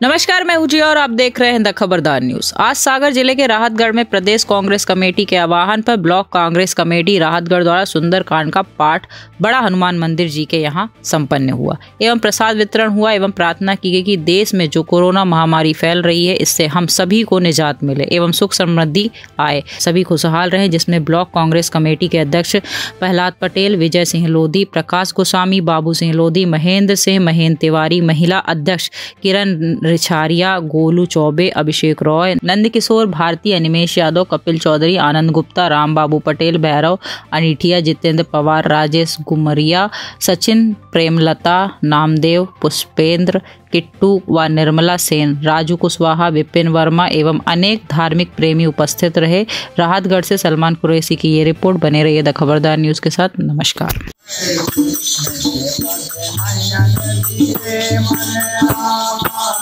नमस्कार, मैं उजी और आप देख रहे हैं द खबरदार न्यूज़। आज सागर ज़िले के राहतगढ़ में प्रदेश कांग्रेस कमेटी के आह्वान पर ब्लॉक कांग्रेस कमेटी राहतगढ़ द्वारा सुंदर कांड का पाठ बड़ा हनुमान मंदिर जी के यहाँ संपन्न हुआ। एवं प्रसाद वितरण हुआ एवं प्रार्थना की गई कि देश में जो कोरोना महामारी फैल रही है, इससे हम सभी को निजात मिले एवं सुख समृद्धि आए। सभी खुशहाल रहे, जिसमें ब्लॉक कांग्रेस कमेटी के अध्यक्ष प्रहलाद पटेल, विजय सिंह लोधी, प्रकाश गोस्वामी, बाबू सिंह लोधी, महेंद्र सिंह, महेंद्र तिवारी, महिला अध्यक्ष किरण रिछारिया गोलू चौबे, अभिषेक रॉय नंद किशोर भारती अनिमेश यादव, कपिल चौधरी, आनंद गुप्ता, राम बाबू पटेल, भैरव, अनिठिया, जितेंद्र पवार, राजेश गुमरिया, सचिन प्रेमलता, नामदेव, पुष्पेंद्र, किट्टू व निर्मला सेन, राजू कुशवाहा, विपिन वर्मा एवं अनेक धार्मिक प्रेमी उपस्थित रहे। राहतगढ़ से सलमान कुरैसी की ये रिपोर्ट, बने रही है द खबरदार न्यूज़ के साथ। नमस्कार।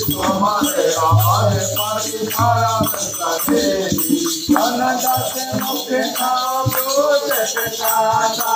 तो हमारे आए पानी खाया सकेगी धन दस मुख खाओ तो जगता